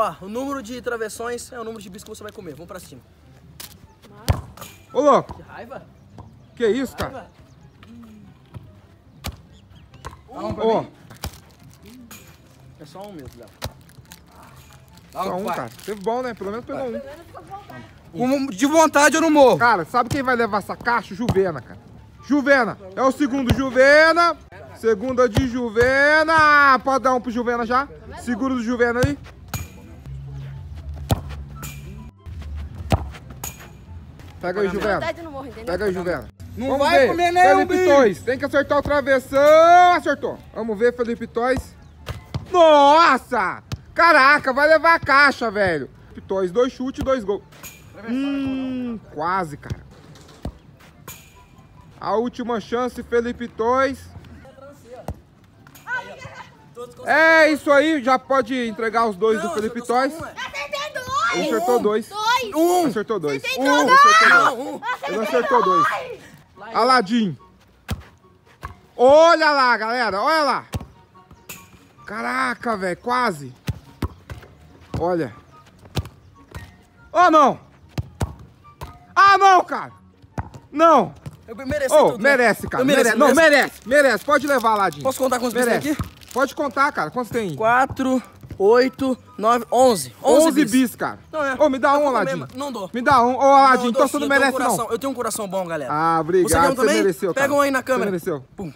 Ó, o número de travessões é o número de bis que você vai comer. Vamos pra cima. Ô, louco, Que raiva? que isso, cara? Raiva? Ó, É só um mesmo, Léo. só um, cara. Teve bom, né? Pelo menos pegou um. Com- De vontade eu não morro. Cara, sabe quem vai levar essa caixa? Juvena, cara. Juvena. É o segundo Juvena. Segunda de Juvena. Pode dar um pro Juvena já? Seguro do Juvena aí. Pega aí, Juvena. Não entendeu? Pega aí, Juvena. Não Vamos vai ver. comer nem um Felipe. Toys. Tem que acertar o travessão. Acertou. Vamos ver, Felipe Toys. Nossa! Caraca, vai levar a caixa, velho. Felipe Toys, dois chutes, dois gols. Hum, quase, cara. A última chance, Felipe Toys. É isso aí, já pode entregar os dois do Felipe Toys. Um, é. Acertei dois! Acertou dois. Dois! Um. Acertou dois. Acertei Um. dois. Acertou dois. um. Ele acertou dois. Aladim. Olha lá, galera. Olha lá. Caraca, velho. Quase. Olha. Oh, não. Ah, não, cara. Não. Eu mereci Oh, tudo, né? merece, cara. Eu mereço, merece. Não, merece. Merece. Pode levar, Aladim. Posso contar quantos bis tem Merece. aqui? Pode contar, cara. Quantos tem aí? 4, 8, 9, 11. 11, 11 bis, cara. Não é. Ô, me dá Eu um, Aladim. Não dou. Me dá um. Ô, Aladim, Não, então você não eu tenho um merece, coração- não. Eu tenho um coração bom, galera. Ah, obrigado. Você um também? mereceu, cara. Pega um aí na Você câmera. mereceu. Pum.